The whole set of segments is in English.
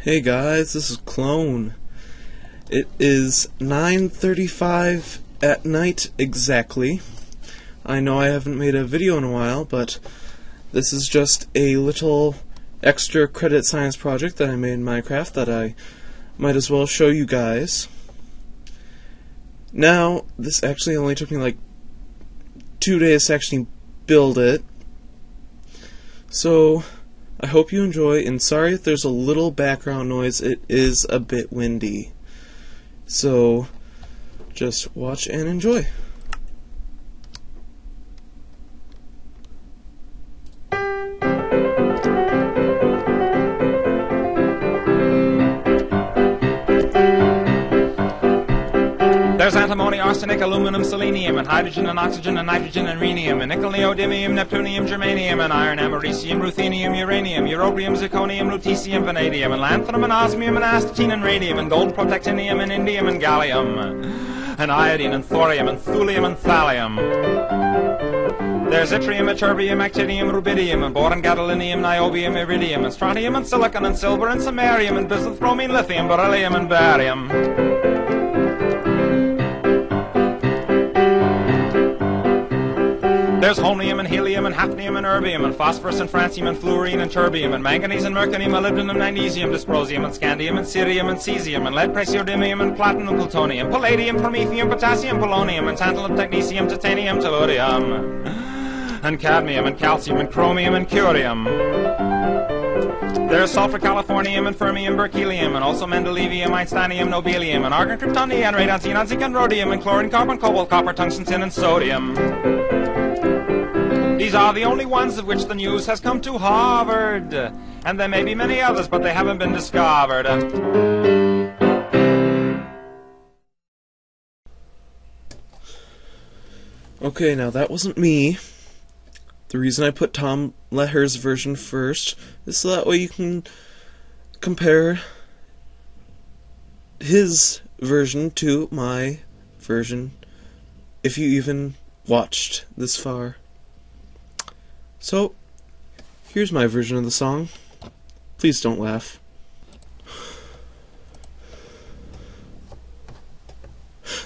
Hey guys, this is Clone. It is 9:35 at night exactly. I know I haven't made a video in a while, but this is just a little extra credit science project that I made in Minecraft that I might as well show you guys. Now, this actually only took me like 2 days to actually build it. So, I hope you enjoy, and sorry if there's a little background noise, it is a bit windy. So, just watch and enjoy. There's antimony, arsenic, aluminum, selenium, and hydrogen, and oxygen, and nitrogen, and rhenium, and nickel, neodymium, neptunium, germanium, and iron, americium, ruthenium, uranium, europium, zirconium, lutetium, vanadium, and lanthanum, and osmium, and astatine, and radium, and gold, protactinium, and indium, and gallium, and iodine, and thorium, and thulium, and thallium. There's yttrium, ytterbium, actinium, rubidium, and boron, gadolinium, niobium, iridium, and strontium, and silicon, and silver, and samarium, and bismuth, bromine, lithium, beryllium, and barium. There's holmium and helium and hafnium and erbium and phosphorus and francium and fluorine and terbium and manganese and mercury, molybdenum, magnesium, dysprosium and scandium and cerium and cesium and lead, praseodymium and platinum, plutonium, palladium, promethium, potassium, polonium and tantalum, technetium, titanium, tellurium and cadmium and calcium and chromium and curium. There's sulfur, californium, and fermium, berkelium, and also mendelevium, einsteinium, nobelium, and argon, krypton, neon, radon, xenon, zinc, and rhodium, and chlorine, carbon, cobalt, copper, tungsten, tin, and sodium. These are the only ones of which the news has come to Harvard. And there may be many others, but they haven't been discovered. Okay, now that wasn't me. The reason I put Tom Lehrer's version first is so that way you can compare his version to my version if you even watched this far. So, here's my version of the song. Please don't laugh.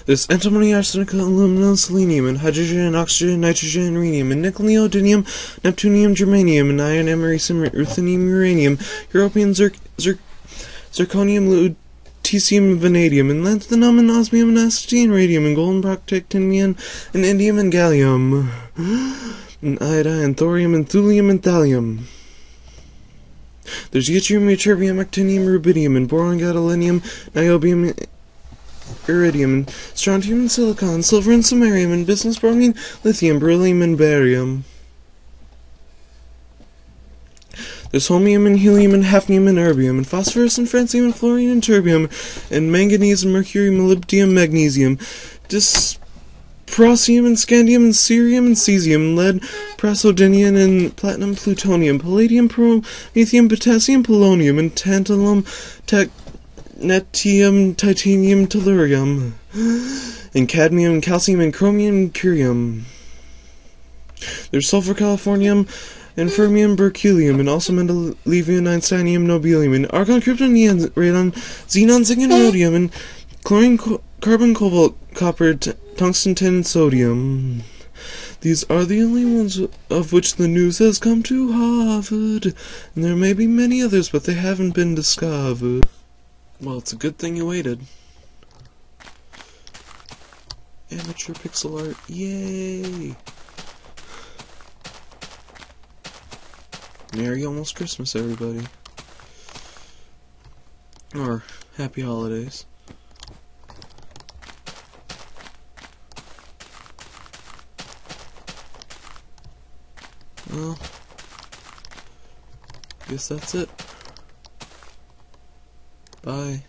There's antimony, arsenic, aluminum, selenium, and hydrogen, oxygen, nitrogen, rhenium, and nickel, neodymium, neptunium, germanium, and iron, americium, ruthenium, uranium, europium, zirc- zirc- zirconium, lutetium, and vanadium, and lanthanum, and osmium, and astatine, radium, and golden protactinium, and indium, and gallium, and iodine, and thorium, and thulium, and thallium. There's yttrium, ytterbium, actinium, rubidium, and boron, gadolinium, niobium, iridium, and strontium, and silicon, silver, and samarium, and bismuth, bromine, lithium, beryllium, and barium. There's holmium, and helium, and hafnium, and erbium, and phosphorus, and francium, and fluorine, and terbium, and manganese, and mercury, molybdenum, magnesium, dysprosium, and scandium, and cerium, and cesium, lead, praseodymium, and platinum, plutonium, palladium, promethium, potassium, polonium, and tantalum, technetium, titanium, tellurium, and cadmium, calcium, and chromium, and curium. There's sulfur, californium, and fermium, berkelium, and also mendelevium, einsteinium, nobelium, and argon, krypton, neon, radon, xenon, zinc, and rhodium, and chlorine, carbon, cobalt, copper, tungsten, tin, and sodium. These are the only ones of which the news has come to Harvard, and there may be many others, but they haven't been discovered. Well, it's a good thing you waited. Amateur pixel art, yay! Merry almost Christmas, everybody. Or happy holidays. Well, guess that's it. Bye.